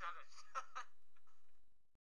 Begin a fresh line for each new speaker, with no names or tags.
dollars.